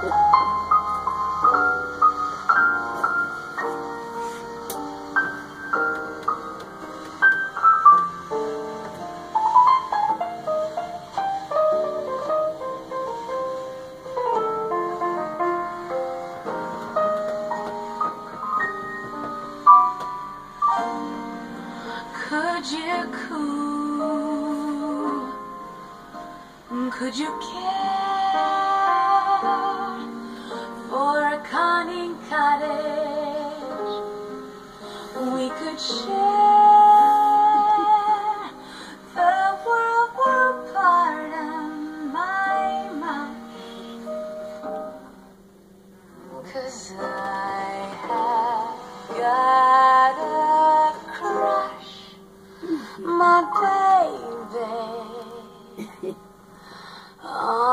Could you cool? Could you care cunning cottage? We could share the world were pardon my mind. Cause I have got a crush, my baby, on